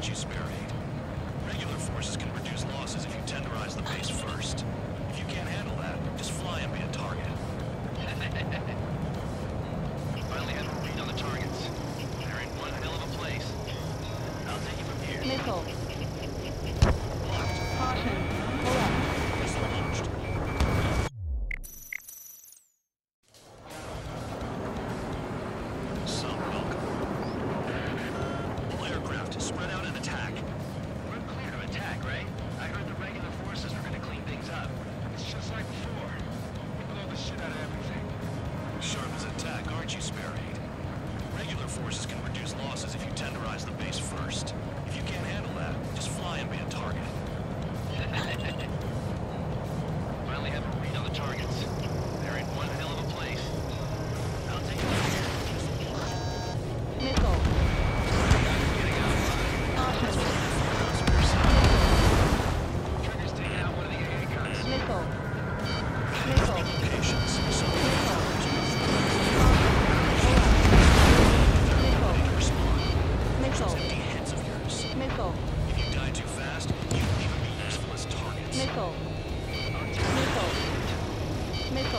Archie's burial. 目と